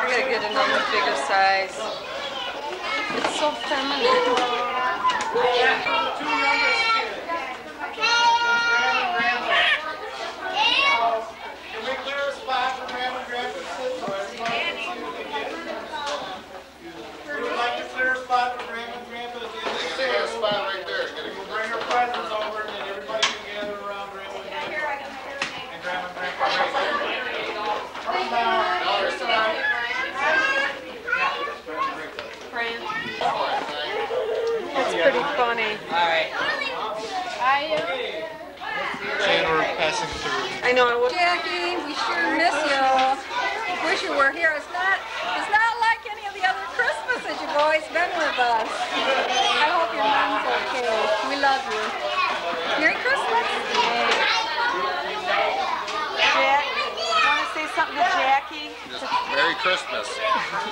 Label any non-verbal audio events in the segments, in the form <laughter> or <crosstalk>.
I'm gonna get another bigger size. It's so feminine. And we're passing through. I know. I wa- Jackie, we sure miss you. Wish you were here. It's not, it's not like any of the other Christmases you've always been with us. I hope your mom's okay. We love you. Merry Christmas. Jack, want to say something to Jackie? Just Merry Christmas.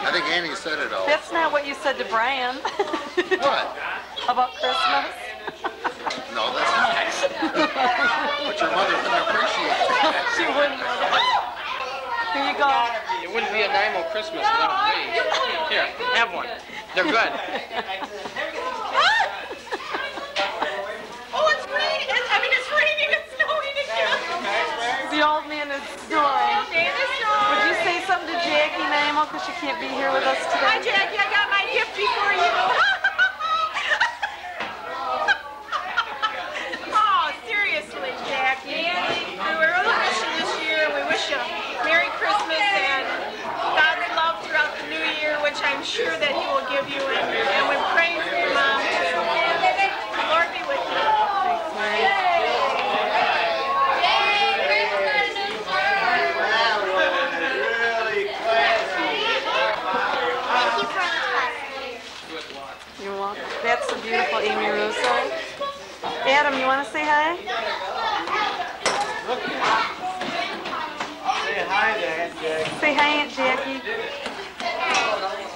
I think Annie said it all. That's not what you said to Brian What? <laughs> about Christmas. No, that's not. But your mother wouldn't appreciate that. She wouldn't. Here you go. It wouldn't be a Naimo Christmas without me. Here, have one. They're <laughs> good. Oh, it's raining. I mean, it's raining. It's snowing again. The old man is snoring. Would you say something to Jackie Naimo because she can't be here with us today? Hi. Jackie. I got my gift before you. <laughs> oh, seriously, Jackie. We were really miss you this year. and We wish you Merry Christmas and God's love throughout the new year, which I'm sure that He will give you. And, and we're praying for your mom, too. The Lord be with you. Really classy. You're welcome. That's the beautiful Amy Russo. Adam, you want to say hi? Say hi Aunt Jackie. Say hi, Aunt Jackie.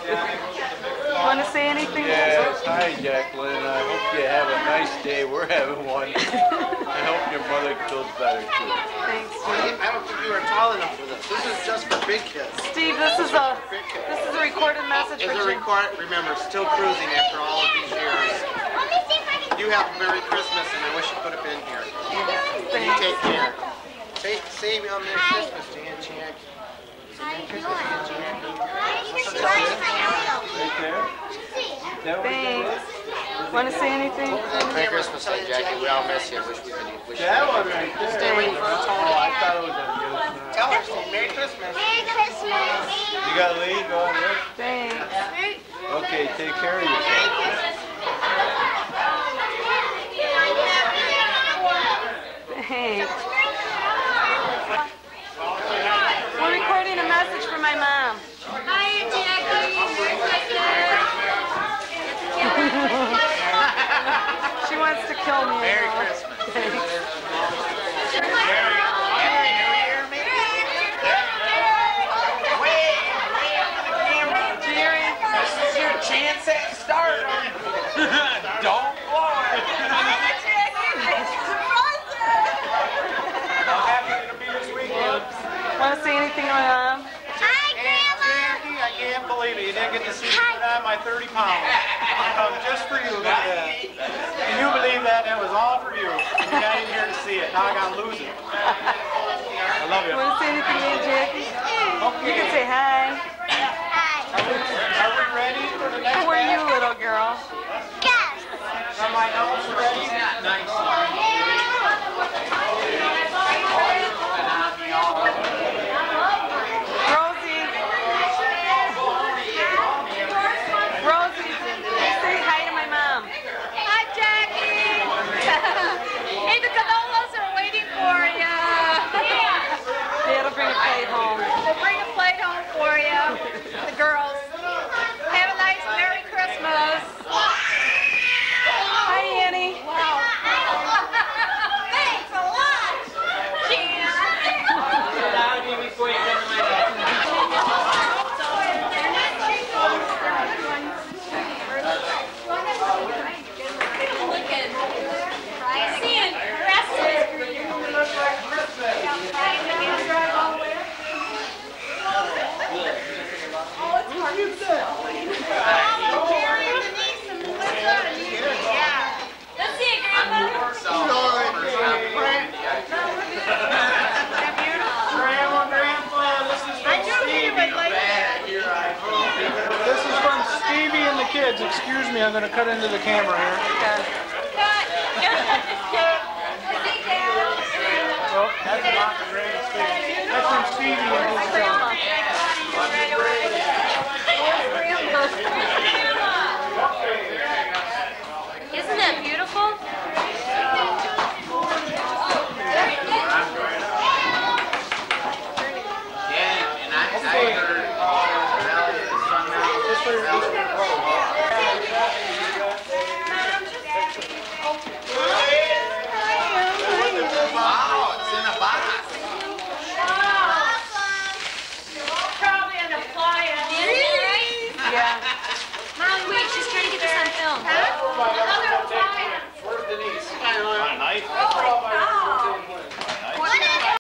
Want to say anything? Yes, hi Jacqueline. I hope you have a nice day. We're having one. I hope your mother feels better too. Thanks, Steve. I don't think you are tall enough for this. This is just for big kids. Steve, this is a this is a recorded oh, message Is for a record? Remember, still cruising after all of these years. You have a Merry Christmas, and I wish you could have been here. You take care. Say, say Merry Christmas to Aunt Jackie. Right there? That was Thanks. Want to say anything? Merry Christmas, Aunt Jackie. We all miss you. Wish we could. Wish you that one right there. Stay waiting for a Oh, I thought it was on the other side. Tell her, say Merry Christmas. You got to leave? Go ahead. Thanks. Okay, take care of yourself. Thanks. We're recording a message for my mom. Hi, Jackie. Merry Christmas. She wants to kill me. Merry now. Christmas. <laughs> Jerry, This is your chance at start. Don't blow it. How happy to be this weekend. want to say anything to my mom? Aunt Jackie, I can't believe it. You didn't get to see me put on my 30 pounds. Come just for you. Look at that. Can you believe that? That was all for you. You got in here to see it. Now I got to lose it. <laughs> I love you. Want to say anything Jackie? You can say hi. kids. Excuse me, I'm going to cut into the camera here. Okay. cut. that's, that's from Stevie